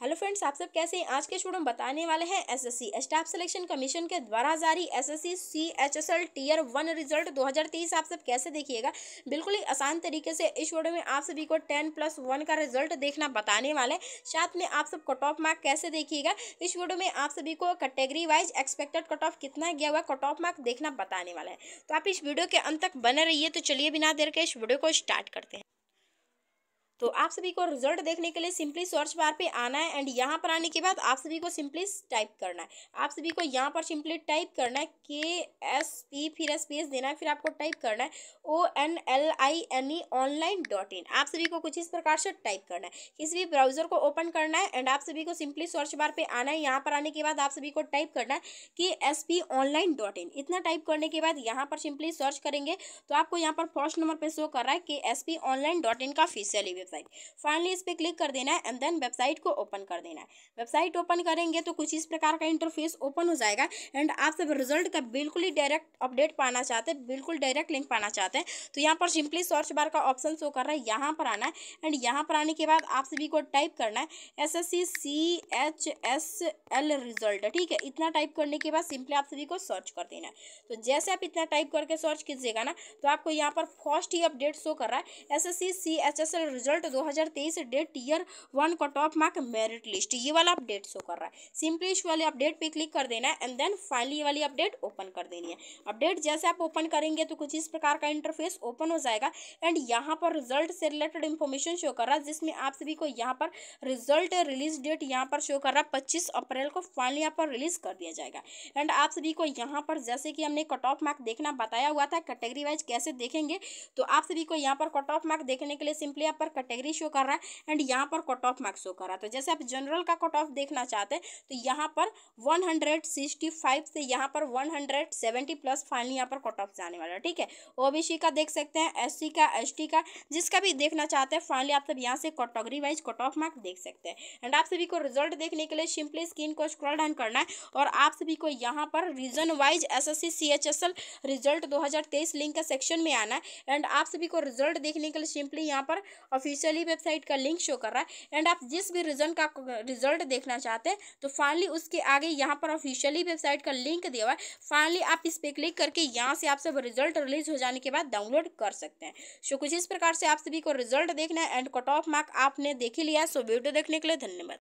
Hello friends, आप सब कैसे हैं? आज के स्टूडियो में बताने वाले हैं एसएससी स्टाफ सिलेक्शन कमीशन के द्वारा जारी SSC C H S L tier one result 2023 आप सब कैसे देखिएगा? बिल्कुल ही आसान तरीके से इस वीडियो में आप सभी को 10 प्लस वन का रिज़ल्ट देखना बताने वाले हैं। साथ में आप सब कट ऑफ़ मार्क कैसे देखिएगा? इस वीडियो में आप सभी को category wise expected cut off कितना गया हुआ कट ऑफ़ मार्क देखना बताने वाला है। तो आप इस वीडियो के अंत तक बने रहिए। तो चलिए बिना देर के इस वीडियो को स्टार्ट करते हैं। तो आप सभी को रिज़ल्ट देखने के लिए सिंपली सर्च बार पे आना है एंड यहाँ पर आने के बाद आप सभी को सिंपली टाइप करना है। आप सभी को यहाँ पर सिंपली टाइप करना है के एस पी फिर एस देना है, फिर आपको टाइप करना है O N L I N E online dot in आप सभी को कुछ इस प्रकार से टाइप करना है। किसी भी ब्राउज़र को ओपन करना है एंड आप सभी को सिंपली सर्च बार पर आना है। यहाँ पर आने के बाद आप सभी को टाइप करना है कि S P online dot in इतना टाइप करने के बाद यहाँ पर सिंपली सर्च करेंगे तो आपको यहाँ पर फ़र्स्ट नंबर पर शो कर रहा है कि S P online dot in का ऑफिशियली वेबसाइट। फाइनली इस पर क्लिक कर देना है एंड देन वेबसाइट को ओपन कर देना है। वेबसाइट ओपन करेंगे तो कुछ इस प्रकार का इंटरफेस ओपन हो जाएगा एंड आप सब रिज़ल्ट का बिल्कुल ही डायरेक्ट अपडेट पाना चाहते हैं, बिल्कुल डायरेक्ट लिंक पाना चाहते हैं तो यहाँ पर सिंपली सर्च बार का ऑप्शन शो कर रहा है, यहाँ पर आना है एंड यहाँ पर आने के बाद आप सभी को टाइप करना है S S C C H S L result, ठीक है? इतना टाइप करने के बाद सिंपली आप सभी को सर्च कर देना है। तो जैसे आप इतना टाइप करके सर्च कीजिएगा ना तो आपको यहाँ पर फ़र्स्ट ही अपडेट शो कर रहा है S S C C H S L result हज़ार तेईस date year one cut off mark merit list ये वाला अपडेट शो कर रहा है। सिंपली इस वाले अपडेट पे क्लिक कर देना है एंड देन फाइनली वाली अपडेट ओपन कर देनी है। अपडेट जैसे आप ओपन करेंगे तो कुछ इस प्रकार का इंटरफेस ओपन हो जाएगा एंड यहाँ पर रिज़ल्ट से रिलेटेड इन्फॉर्मेशन शो कर रहा है, जिसमें आप सभी को यहाँ पर रिज़ल्ट रिलीज़ डेट यहाँ पर शो कर रहा है, पच्चीस अप्रैल को फाइनली यहाँ पर रिलीज़ कर दिया जाएगा। एंड आप सभी को यहाँ पर जैसे कि हमने कट ऑफ़ मार्क देखना बताया हुआ था कैटेगरी वाइज कैसे देखेंगे तो आप सभी को यहाँ पर कट ऑफ़ मार्क देखने के लिए सिंपली यहाँ पर कैटेगरी शो कर रहा है एंड यहाँ पर कट ऑफ़ मार्क्स शो करा तो जैसे आप जनरल का कट ऑफ़ देखना चाहते हैं तो यहाँ पर 165 से यहाँ पर 170 प्लस फाइनली यहाँ पर कट ऑफ़ जाने वाला है, ठीक है? ओबीसी का देख सकते हैं एससी का एसटी का, जिसका भी देखना चाहते हैं फाइनली आप सब यहाँ से category wise cut off mark देख सकते हैं। एंड आप सभी को रिज़ल्ट देखने के लिए सिंपली स्क्रीन को स्क्रॉल डाउन करना है और आप सभी को यहाँ पर region wise S S C result दो हज़ार तेईस लिंक का सेक्शन में आना है। एंड आप सभी को रिज़ल्ट देखने के लिए सिंपली यहाँ पर ऑफिशियली वेबसाइट का लिंक शो कर रहा है। एंड आप जिस भी रीजन का रिज़ल्ट देखना चाहते हैं तो फाइनली उसके आगे यहाँ पर ऑफिशियली वेबसाइट का लिंक दिया हुआ है। फाइनली आप इस पर क्लिक करके यहाँ से आप सब रिज़ल्ट रिलीज़ हो जाने के बाद डाउनलोड कर सकते हैं। सो कुछ इस प्रकार से आप सभी को रिज़ल्ट देखना है एंड कट ऑफ़ मार्क आपने देख ही लिया सो वीडियो देखने के लिए धन्यवाद।